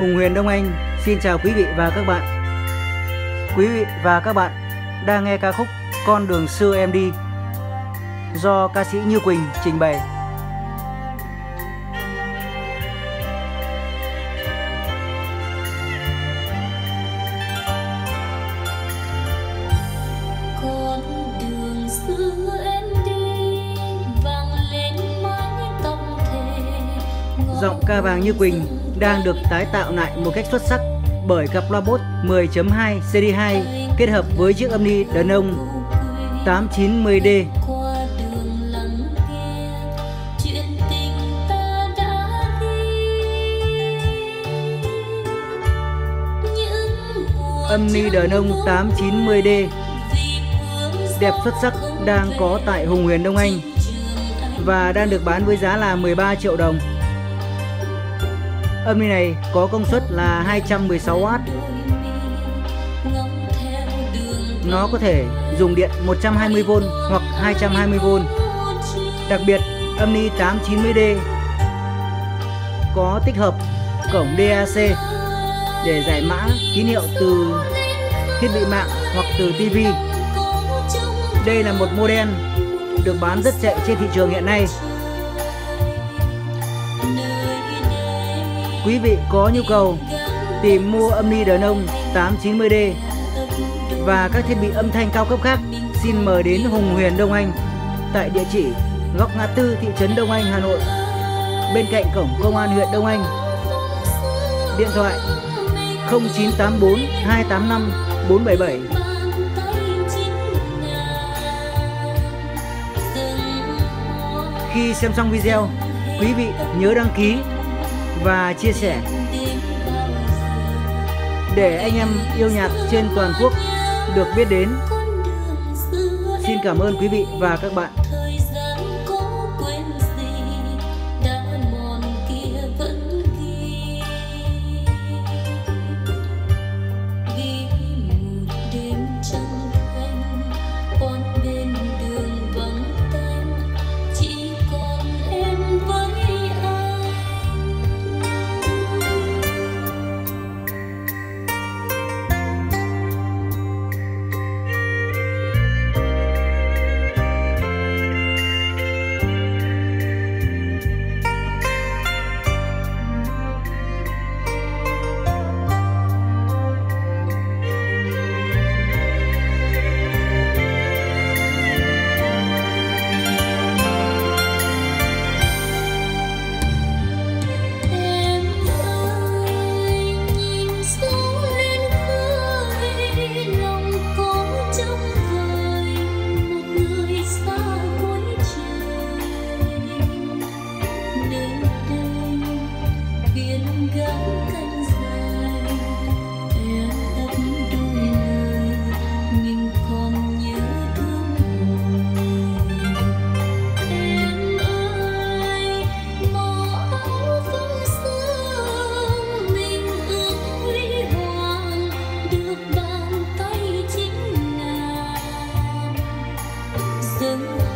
Hùng Huyền Đông Anh xin chào quý vị và các bạn. Quý vị và các bạn đang nghe ca khúc Con đường xưa em đi do ca sĩ Như Quỳnh trình bày. Giọng ca vàng Như Quỳnh đang được tái tạo lại một cách xuất sắc bởi cặp loa bốt 10.2 CD2 kết hợp với chiếc âm ni đàn ông 890D. Âm ni đàn ông 890D đẹp xuất sắc, đang có tại Hùng Huyền Đông Anh và đang được bán với giá là 13 triệu đồng. Âm ly này có công suất là 216W. Nó có thể dùng điện 120V hoặc 220V. Đặc biệt, âm ly 890D có tích hợp cổng DAC để giải mã tín hiệu từ thiết bị mạng hoặc từ TV. Đây là một model được bán rất chạy trên thị trường hiện nay Quý vị có nhu cầu tìm mua âm ly đàn ông 890D và các thiết bị âm thanh cao cấp khác, xin mời đến Hùng Huyền Đông Anh tại địa chỉ góc ngã tư thị trấn Đông Anh, Hà Nội, bên cạnh cổng công an huyện Đông Anh. Điện thoại 0984 285 477. Khi xem xong video, quý vị nhớ đăng ký và chia sẻ để anh em yêu nhạc trên toàn quốc được biết đến. Xin cảm ơn quý vị và các bạn. in.